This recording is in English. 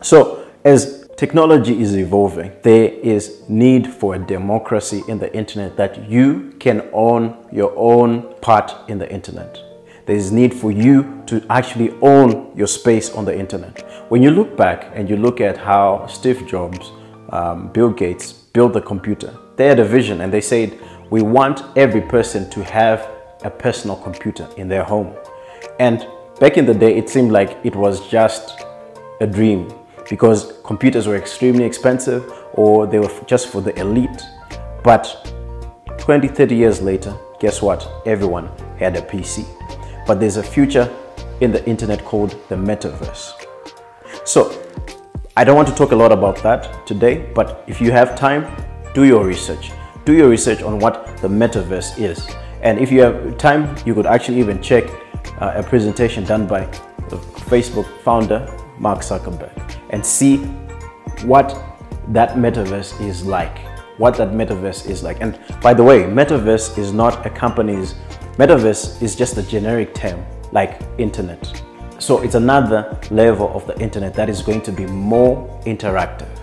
So as technology is evolving, there is need for a democracy in the internet that you can own your own part in the internet. There is need for you to actually own your space on the internet. When you look back and you look at how Steve Jobs, um, Bill Gates built the computer, they had a vision and they said, we want every person to have a personal computer in their home. And back in the day, it seemed like it was just a dream because computers were extremely expensive or they were just for the elite. But 20, 30 years later, guess what? Everyone had a PC. But there's a future in the internet called the metaverse. So I don't want to talk a lot about that today, but if you have time, do your research. Do your research on what the metaverse is. And if you have time, you could actually even check uh, a presentation done by the Facebook founder, Mark Zuckerberg, and see what that metaverse is like. What that metaverse is like. And by the way, metaverse is not a company's, metaverse is just a generic term like internet. So it's another level of the internet that is going to be more interactive.